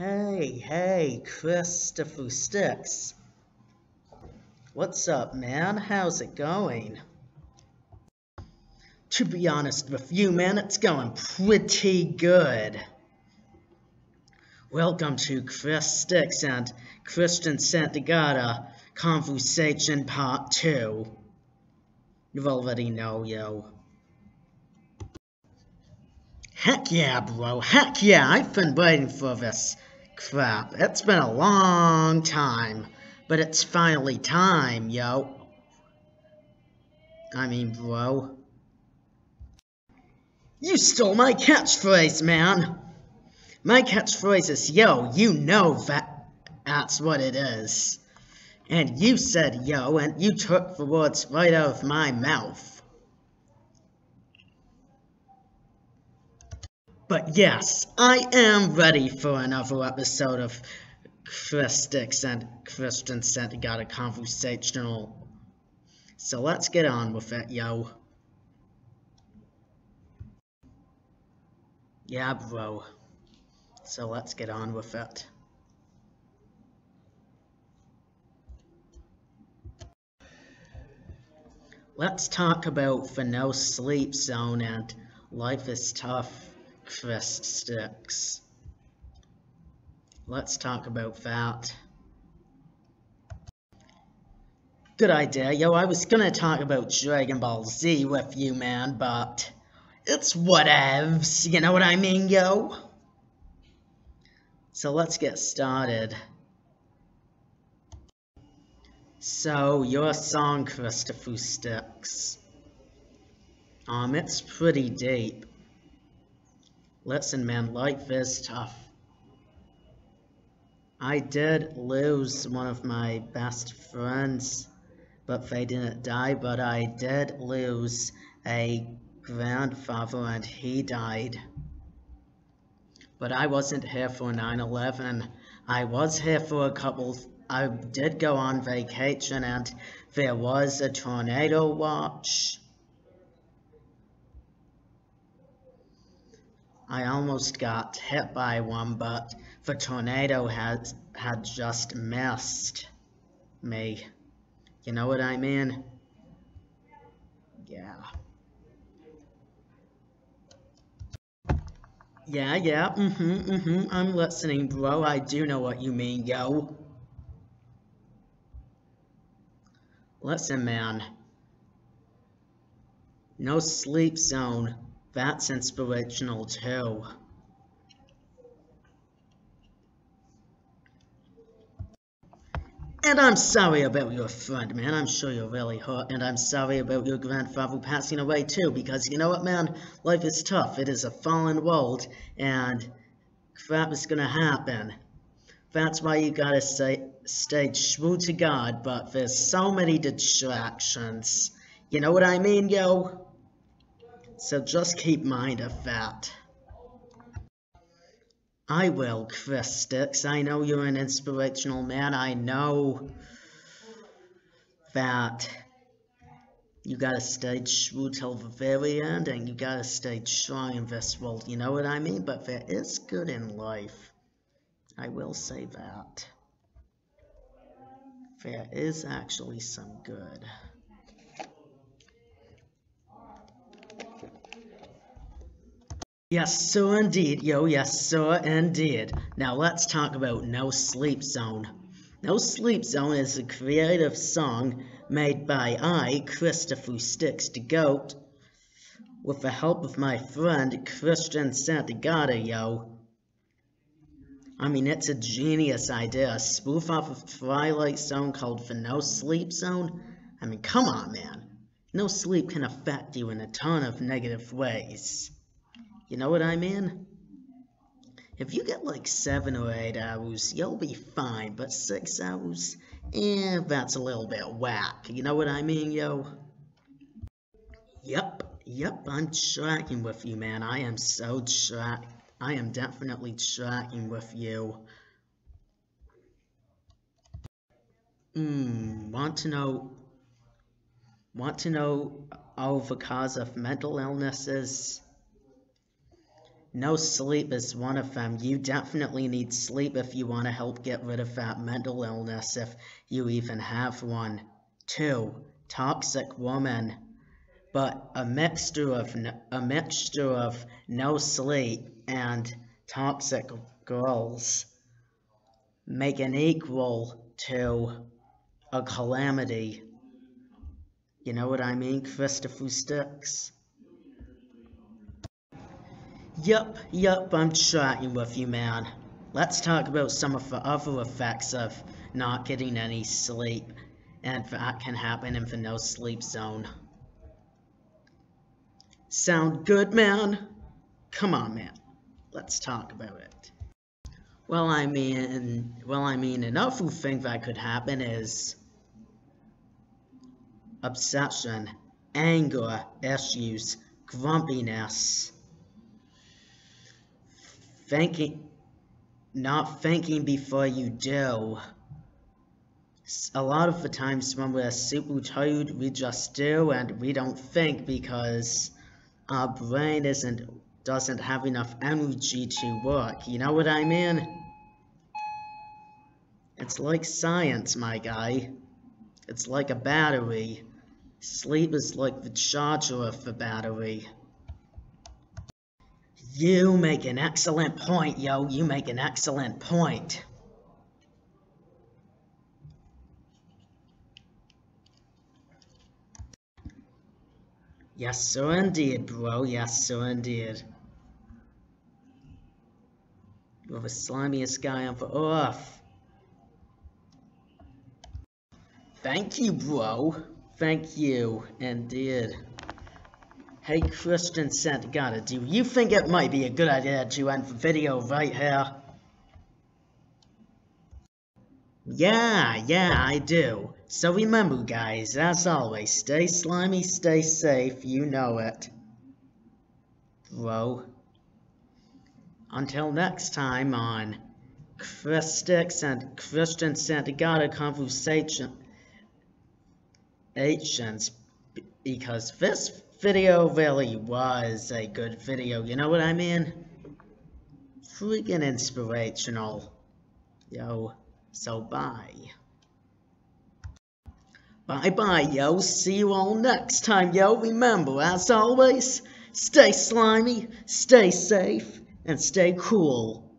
Hey, hey, Christopher Sticks. What's up, man? How's it going? To be honest with you, man, it's going pretty good. Welcome to Chris Sticks and Christian Santagata Conversation Part 2. You already know, yo. Heck yeah, bro. Heck yeah, I've been waiting for this crap. It's been a long time, but it's finally time, yo. I mean, bro. You stole my catchphrase, man. My catchphrase is, yo, you know that that's what it is. And you said yo, and you took the words right out of my mouth. But yes, I am ready for another episode of Chris Sticks and Christian Santagata conversational. So let's get on with it, yo. Yeah, bro. So let's get on with it. Let's talk about the no sleep zone and life is tough Chris Sticks. Let's talk about that. Good idea. Yo, I was gonna talk about Dragon Ball Z with you, man, but it's whatevs. You know what I mean, yo? So let's get started. So, your song, Christopher Sticks. Um, it's pretty deep. Listen, man, life is tough. I did lose one of my best friends, but they didn't die, but I did lose a grandfather and he died. But I wasn't here for 9-11. I was here for a couple, I did go on vacation and there was a tornado watch. I almost got hit by one, but the tornado had, had just missed me. You know what I mean? Yeah. Yeah, yeah, mm-hmm, mm-hmm, I'm listening, bro. I do know what you mean, yo. Listen, man. No sleep zone. That's inspirational too. And I'm sorry about your friend, man. I'm sure you're really hurt. And I'm sorry about your grandfather passing away, too. Because, you know what, man? Life is tough. It is a fallen world. And crap is gonna happen. That's why you gotta stay, stay true to God. But there's so many distractions. You know what I mean, yo? So just keep mind of that. I will, Chris Sticks. I know you're an inspirational man. I know that you gotta stay true till the very end and you gotta stay strong in this world. You know what I mean? But there is good in life. I will say that. There is actually some good. Yes, sir, indeed. Yo, yes, sir, indeed. Now let's talk about No Sleep Zone. No Sleep Zone is a creative song made by I, Christopher Sticks the Goat, with the help of my friend Christian Santagata, yo. I mean, it's a genius idea. A spoof off of Twilight Zone called the No Sleep Zone? I mean, come on, man. No sleep can affect you in a ton of negative ways. You know what I mean? If you get like 7 or 8 hours, you'll be fine, but 6 hours, eh, that's a little bit whack. You know what I mean, yo? Yep, yep, I'm tracking with you, man. I am so track. I am definitely tracking with you. Hmm, want to know... Want to know all the cause of mental illnesses? No sleep is one of them. You definitely need sleep if you want to help get rid of that mental illness, if you even have one. Two, toxic woman. But a mixture of a mixture of no sleep and toxic girls make an equal to a calamity. You know what I mean, Christopher Sticks? Yup, yup, I'm chatting with you, man. Let's talk about some of the other effects of not getting any sleep, and that can happen in the no sleep zone. Sound good, man? Come on, man. Let's talk about it. Well, I mean, well, I mean, another thing that could happen is obsession, anger issues, grumpiness thinking, not thinking before you do. A lot of the times when we're super tired, we just do and we don't think because our brain isn't doesn't have enough energy to work. You know what I mean? It's like science, my guy. It's like a battery. Sleep is like the charger of the battery. You make an excellent point, yo. You make an excellent point. Yes, sir, indeed, bro. Yes, sir, indeed. You're the slimiest guy on the earth. Thank you, bro. Thank you, indeed. Hey Christian Santagata, do you think it might be a good idea to end the video right here? Yeah, yeah, I do. So remember guys, as always, stay slimy, stay safe, you know it. Bro. Until next time on Chris Sticks and Christian Santagata Conversation because this video really was a good video, you know what I mean? Freaking inspirational. Yo, so bye. Bye-bye, yo. See you all next time, yo. Remember, as always, stay slimy, stay safe, and stay cool.